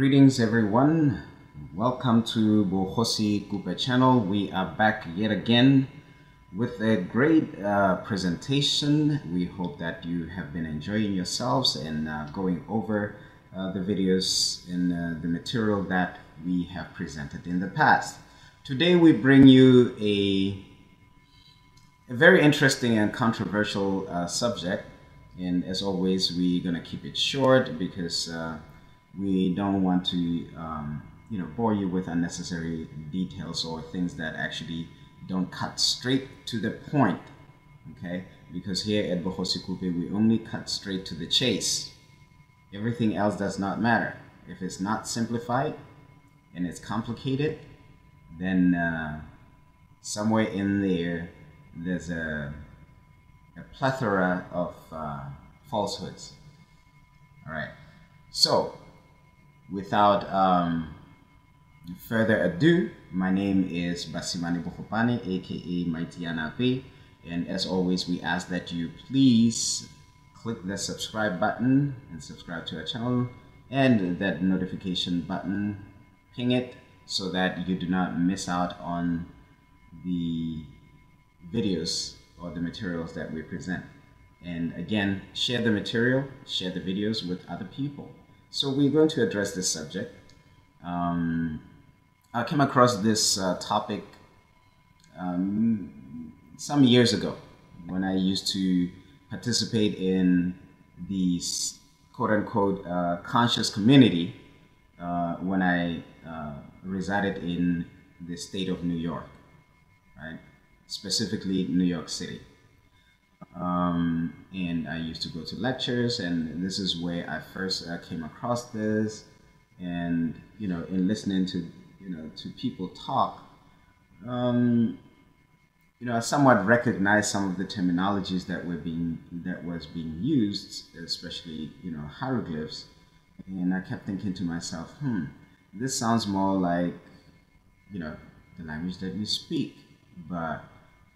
Greetings, everyone. Welcome to Bogosi Kupe channel. We are back yet again with a great uh, presentation. We hope that you have been enjoying yourselves and uh, going over uh, the videos and uh, the material that we have presented in the past. Today we bring you a, a very interesting and controversial uh, subject. And as always, we're going to keep it short because uh, we don't want to um, you know bore you with unnecessary details or things that actually don't cut straight to the point okay? Because here at Bogosi Kupe we only cut straight to the chase. Everything else does not matter. If it's not simplified and it's complicated then uh, somewhere in there there's a, a plethora of uh, falsehoods. All right. So without um, further ado, my name is Basimani Bokopane, aka Mighty Anape. And as always, we ask that you please click the subscribe button and subscribe to our channel and that notification button, ping it so that you do not miss out on the videos or the materials that we present. And again, share the material, share the videos with other people. So we're going to address this subject. Um, I came across this uh, topic um, some years ago when I used to participate in the quote unquote uh, conscious community uh, when I uh, resided in the state of New York, right? Specifically, New York City. Um, and I used to go to lectures, and this is where I first uh, came across this. And you know, in listening to you know to people talk, um, you know, I somewhat recognized some of the terminologies that were being that was being used, especially you know hieroglyphs, and I kept thinking to myself, hmm, this sounds more like you know the language that we speak, but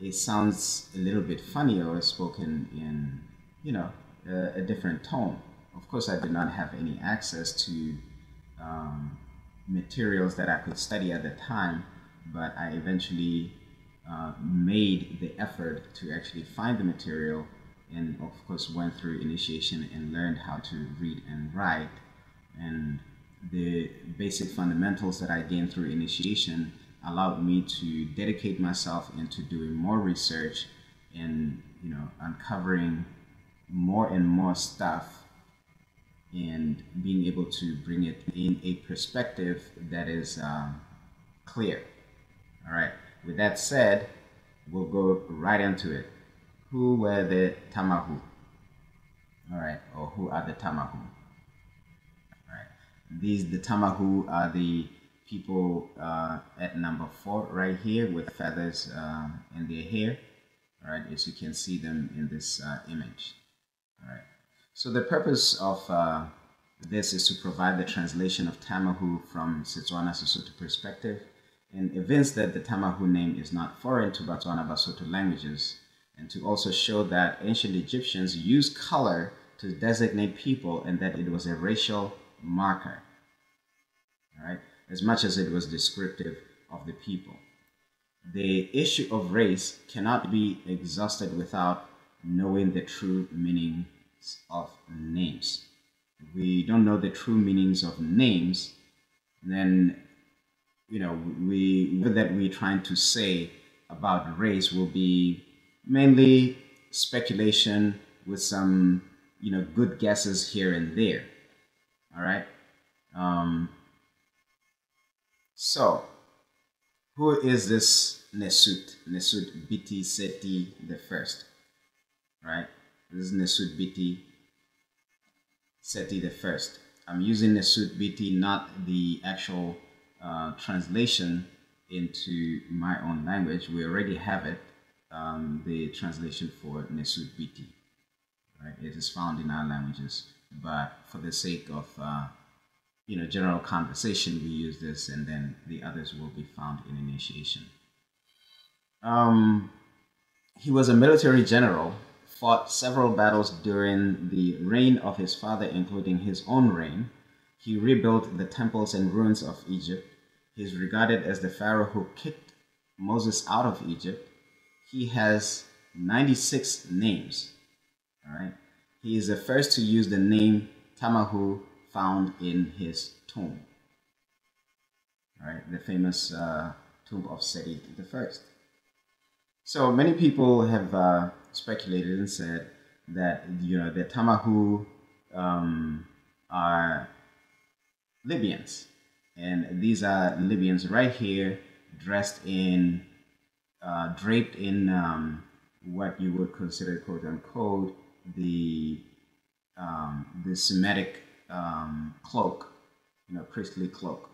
it sounds a little bit funny or spoken in, you know, a, a different tone. Of course, I did not have any access to um, materials that I could study at the time, but I eventually uh, made the effort to actually find the material and of course went through initiation and learned how to read and write and the basic fundamentals that I gained through initiation allowed me to dedicate myself into doing more research and you know uncovering more and more stuff and being able to bring it in a perspective that is um, clear. All right with that said we'll go right into it. Who were the tamahu? All right or who are the tamahu? All right these the tamahu are the people uh, at number four right here with feathers um, in their hair. All right as you can see them in this uh, image. All right. So the purpose of uh, this is to provide the translation of Tamahu from Setswana Sesotho perspective and evince that the Tamahu name is not foreign to Botswana Basotho languages and to also show that ancient Egyptians used color to designate people and that it was a racial marker. All right as much as it was descriptive of the people. The issue of race cannot be exhausted without knowing the true meanings of names. If we don't know the true meanings of names, then you know we that we're trying to say about race will be mainly speculation with some you know good guesses here and there. All right. Um, so, who is this Nesut? Nesut Biti Seti the first, right? This is Nesut Biti Seti the first. I'm using Nesut Biti, not the actual uh, translation into my own language. We already have it, um, the translation for Nesut Biti. Right? It is found in our languages, but for the sake of uh, you know, general conversation, we use this, and then the others will be found in initiation. Um, he was a military general, fought several battles during the reign of his father, including his own reign. He rebuilt the temples and ruins of Egypt. He is regarded as the Pharaoh who kicked Moses out of Egypt. He has 96 names. All right. He is the first to use the name Tamahu found in his tomb. Right, the famous uh, tomb of Seti the First. So many people have uh, speculated and said that you know the Tamahu um, are Libyans, and these are Libyans right here, dressed in, uh, draped in um, what you would consider quote unquote the um, the Semitic um, cloak, you know, priestly cloak,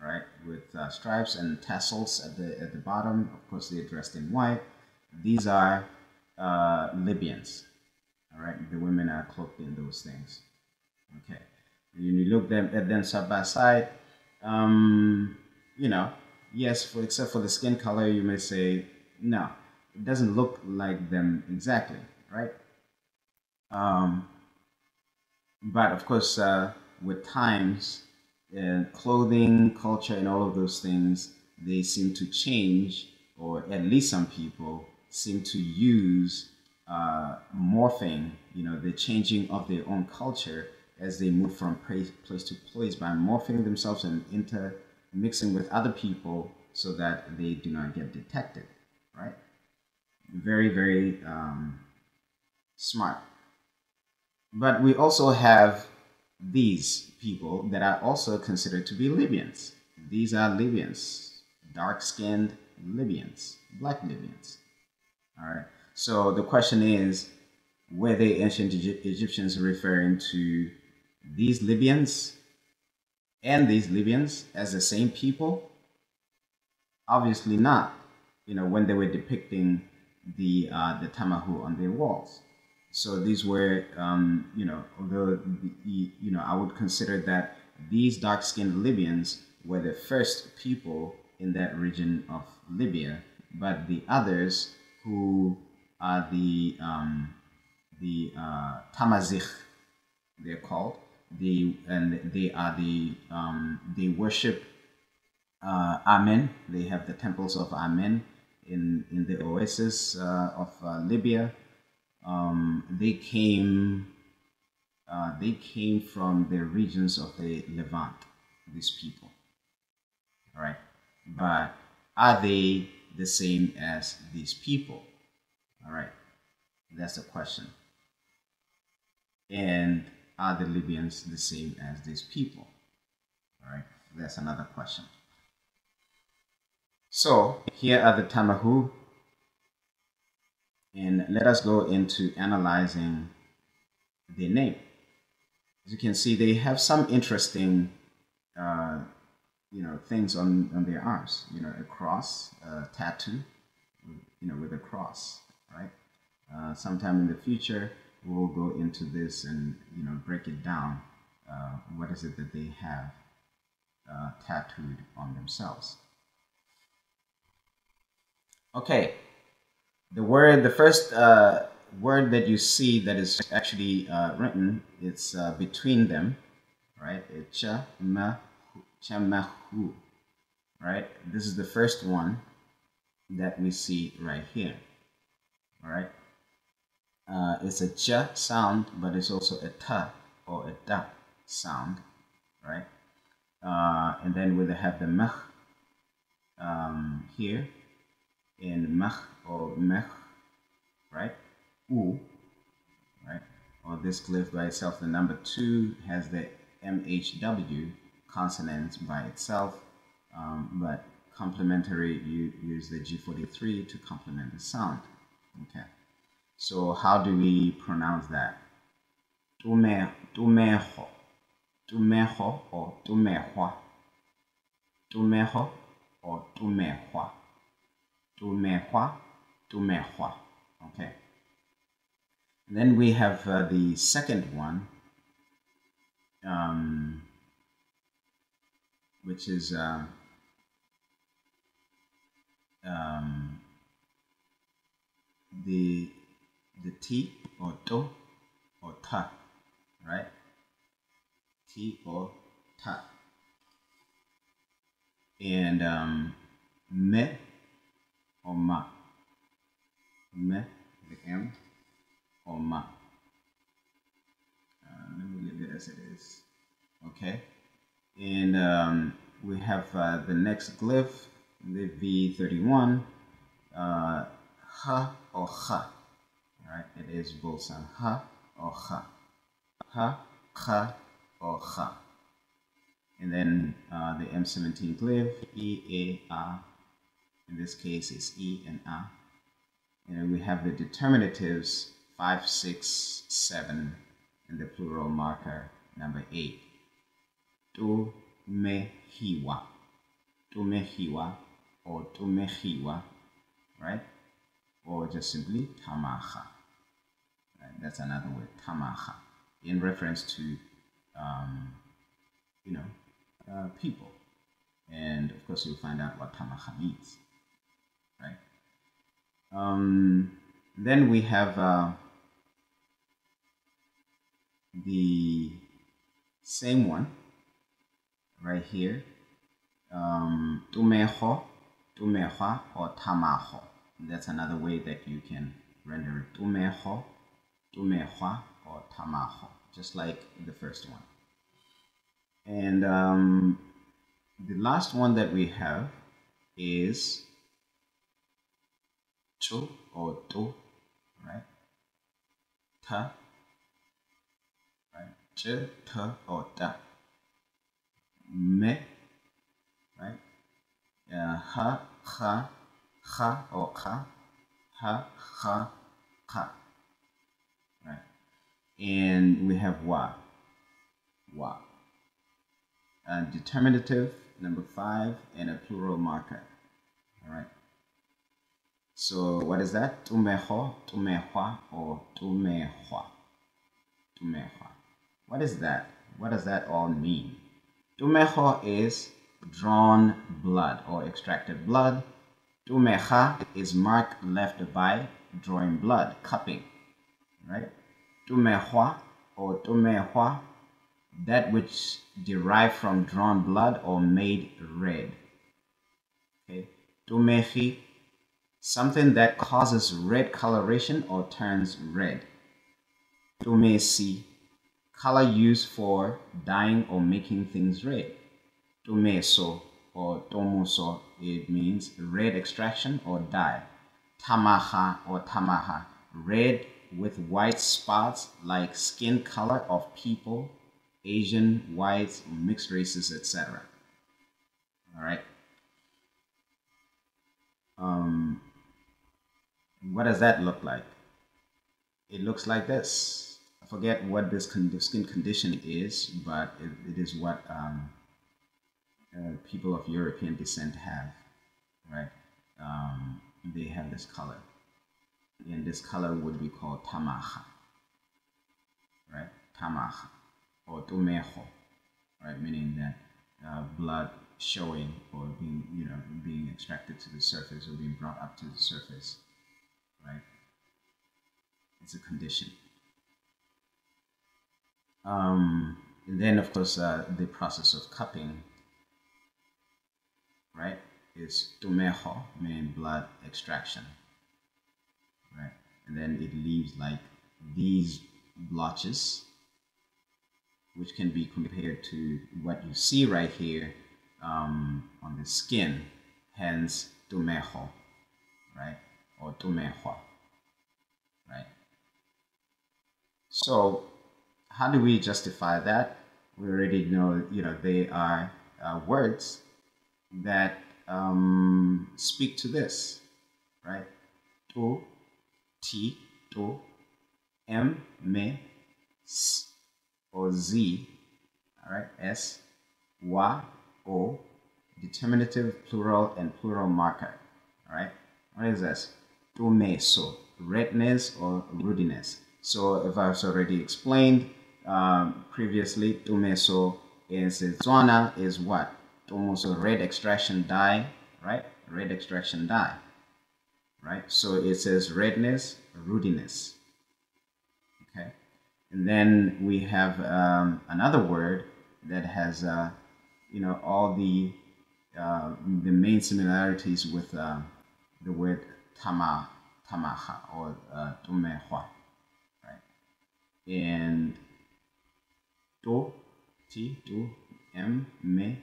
right, with uh, stripes and tassels at the at the bottom. Of course, they're dressed in white. These are uh, Libyans, all right. The women are cloaked in those things. Okay. When you look them at them side by side, um, you know, yes, for except for the skin color, you may say no, it doesn't look like them exactly, right? Um, but of course, uh, with times, uh, clothing, culture, and all of those things, they seem to change, or at least some people seem to use uh, morphing, you know, the changing of their own culture as they move from place, place to place by morphing themselves and intermixing with other people so that they do not get detected, right? Very, very um, smart. But we also have these people that are also considered to be Libyans. These are Libyans, dark skinned Libyans, black Libyans. All right. So the question is were the ancient Egyptians referring to these Libyans and these Libyans as the same people? Obviously not. You know, when they were depicting the uh, the Tamahu on their walls. So these were, um, you know, although you know, I would consider that these dark-skinned Libyans were the first people in that region of Libya, but the others who are the um, the uh, Tamazigh, they're called. They and they are the um, they worship uh, Amen. They have the temples of Amen in in the oasis uh, of uh, Libya um, they came uh, they came from the regions of the Levant, these people. All right, but are they the same as these people? All right, that's the question. And are the Libyans the same as these people? All right, that's another question. So here are the Tamahu and let us go into analyzing the name. As you can see, they have some interesting, uh, you know, things on, on their arms. You know, a cross, a tattoo, you know, with a cross, right? Uh, sometime in the future, we'll go into this and, you know, break it down. Uh, what is it that they have uh, tattooed on themselves? Okay, the word, the first uh, word that you see that is actually uh, written, it's uh, between them, right? Cha ma chamahu, right? This is the first one that we see right here, all right? Uh, it's a cha sound, but it's also a ta or a da sound, right? Uh, and then we have the mah um, here in mah or meh, right? U, right? Or this glyph by itself. The number two has the MHW consonant by itself, um, but complementary, you use the G43 to complement the sound. Okay. So how do we pronounce that? Tumeho, tumeho or tumehwa, tumeho or tumehwa. Tumehua, Tumehua. Okay. And then we have uh, the second one, um, which is uh, um, the the T or To or Ta, right? T or ta. And um, me or ma. Me, the M, or ma. Uh, let me leave it as it is. Okay. And um, we have uh, the next glyph, the V31, uh, ha or ha. Right? It is both sound ha or ha. Ha, ha, or ha. And then uh, the M17 glyph, E, A, A. In this case, it's E and A. And we have the determinatives 5, 6, 7, and the plural marker number 8. Tu me hiwa. Tu me hiwa or tu me hiwa, right? Or just simply tamaha. Right? That's another word, tamaha, in reference to, um, you know, uh, people. And of course, you'll find out what tamaha means? Um, then we have uh, the same one right here. Um, tumeho, tumeha, or tamaho. That's another way that you can render it. Tumeho, tumehwa, or tamaho, just like the first one. And um, the last one that we have is chu or tu, right? Ta, right? Ch, ta, or ta. Me, right? Uh, ha, ha, ha, or ka. Ha, ha, ka. Right? And we have wa, wa. A determinative, number five, and a plural marker. All right. So what is that? Tumeho, tumehwa, or tumehwa. Tumehwa. What is that? What does that all mean? Tumeho is drawn blood or extracted blood. Tumeha is mark left by drawing blood, cupping. Right? Tumehwa or tumehwa, that which derived from drawn blood or made red. Okay? Tumehi something that causes red coloration or turns red. Tumesi, color used for dyeing or making things red. Tumeso or tomuso, it means red extraction or dye. Tamaha or tamaha, red with white spots like skin color of people, Asian, whites, mixed races, etc. All right. Um, what does that look like? It looks like this. I forget what this con skin condition is, but it, it is what um, uh, people of European descent have, right? Um, they have this color. And this color would be called tamaha, right? Tamaha or tumejo, right? Meaning that uh, blood showing or being, you know, being extracted to the surface or being brought up to the surface right? It's a condition. Um, and then, of course, uh, the process of cupping, right, is tumejo, meaning blood extraction, right? And then it leaves like these blotches, which can be compared to what you see right here um, on the skin, hence tumejo, right? Or tumehua, right? So how do we justify that? We already know, you know, they are uh, words that um, speak to this, right? Tu, ti, tu, m, me, s, or z, all right? S, wa, o, determinative, plural, and plural marker, all right? What is this? Tumeso, redness or rudiness. So if I've already explained um, previously, tumeso is zona is what? Almost red extraction dye, right? Red extraction dye, right? So it says redness, rudiness. Okay, and then we have um, another word that has, uh, you know, all the uh, the main similarities with uh, the word tama, tamaha or uh, right? And to, ti, tu, m, me,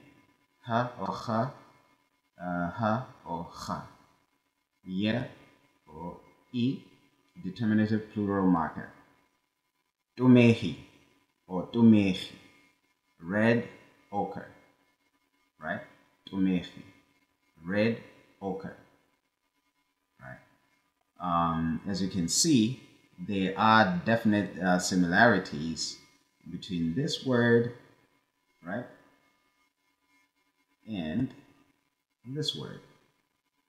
ha or ha, uh, ha or ha, ye or e, determinative plural marker. Tumehi or tumehi, red ochre, right? Tumehi, red ochre? Um, as you can see, there are definite uh, similarities between this word, right, and this word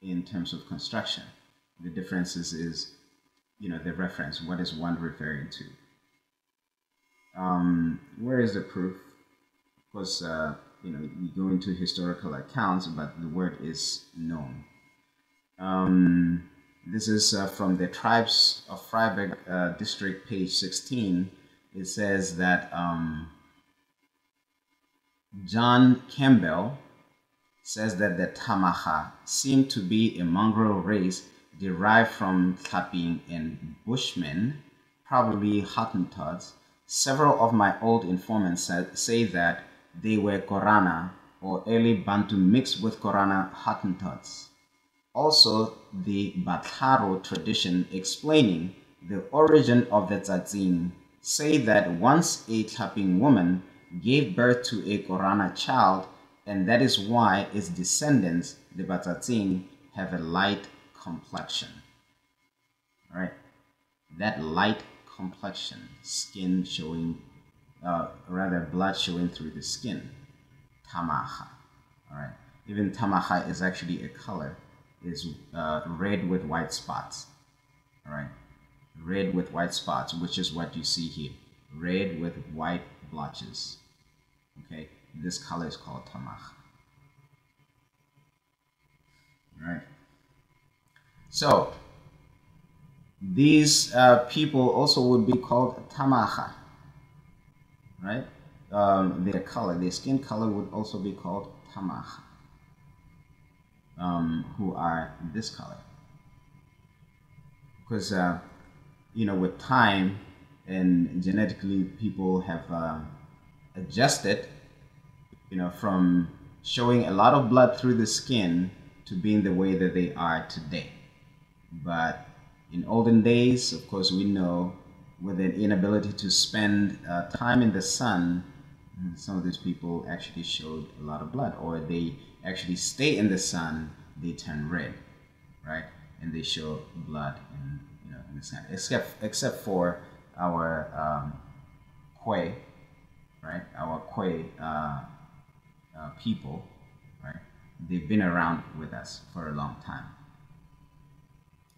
in terms of construction. The differences is, you know, the reference. What is one referring to? Um, where is the proof? Of course, uh, you know, you go into historical accounts, but the word is known. Um, this is uh, from the Tribes of Vryburg uh, District, page 16. It says that um, John Campbell says that the Tamaha seem to be a mongrel race derived from Tlaping and Bushmen, probably Hottentots. Several of my old informants say that they were Korana or early Bantu mixed with Korana Hottentots. Also, the Batlaro tradition explaining the origin of the Tzatzing say that once a Tlaping woman gave birth to a Korana child, and that is why its descendants, the Batatzin, have a light complexion. All right, that light complexion, skin showing, uh, rather blood showing through the skin, tamaha. All right, even tamaha is actually a color, is uh, red with white spots. All right, red with white spots, which is what you see here, red with white blotches. Okay, this color is called tamaha. All right. So these uh, people also would be called tamaha, right? Um, their color, their skin color would also be called tamaha, um, who are this color. Because, uh, you know, with time and genetically, people have uh, adjusted, you know, from showing a lot of blood through the skin to being the way that they are today. But in olden days, of course, we know with an inability to spend uh, time in the sun, some of these people actually showed a lot of blood, or they actually stay in the sun, they turn red, right? And they show blood in, you know, in the sun, except, except for our um, Kwe, right? Our Kwe uh, uh, people, right? They've been around with us for a long time.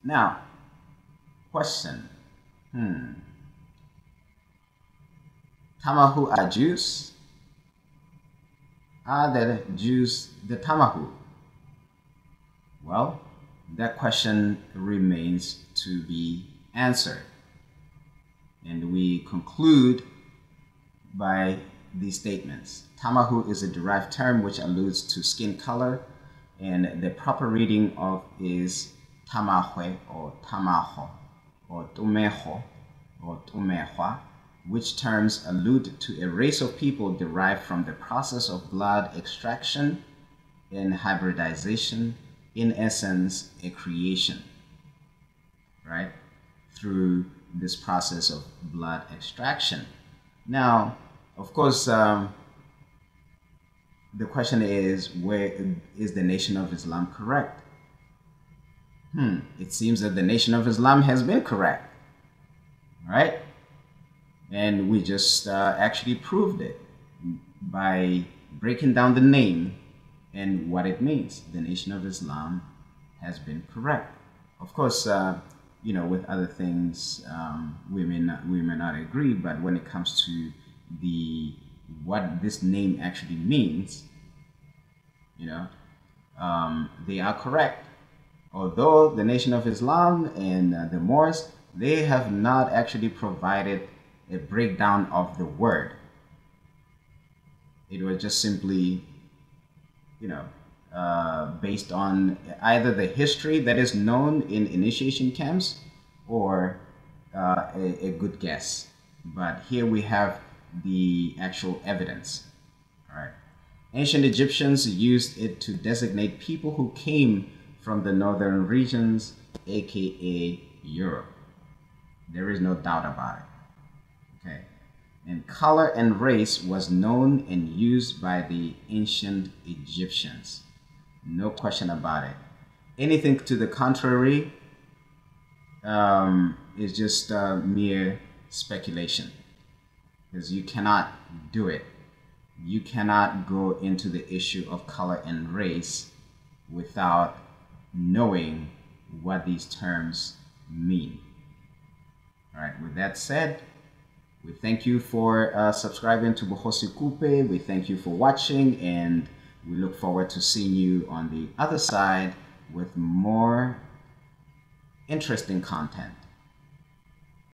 Now, question. Hmm. Tamahu are Jews? Are the Jews the Tamahu? Well, that question remains to be answered. And we conclude by these statements. Tamahu is a derived term which alludes to skin color, and the proper reading of is tamahue or tamaho or tumeho or tumehua, which terms allude to a race of people derived from the process of blood extraction and hybridization, in essence, a creation, right? Through this process of blood extraction. Now, of course, um, the question is where is the Nation of Islam correct? Hmm, it seems that the Nation of Islam has been correct, right? And we just uh, actually proved it by breaking down the name and what it means. The Nation of Islam has been correct. Of course, uh, you know, with other things, um, we may not we may not agree, but when it comes to the what this name actually means, you know, um, they are correct. Although the Nation of Islam and uh, the Moors, they have not actually provided a breakdown of the word. It was just simply, you know, uh, based on either the history that is known in initiation camps or uh, a, a, good guess. But here we have the actual evidence. All right. Ancient Egyptians used it to designate people who came from the northern regions, aka Europe. There is no doubt about it. And color and race was known and used by the ancient Egyptians. No question about it. Anything to the contrary um, is just uh, mere speculation because you cannot do it. You cannot go into the issue of color and race without knowing what these terms mean. All right, with that said, we thank you for uh, subscribing to Bogosi Kupe. We thank you for watching, and we look forward to seeing you on the other side with more interesting content.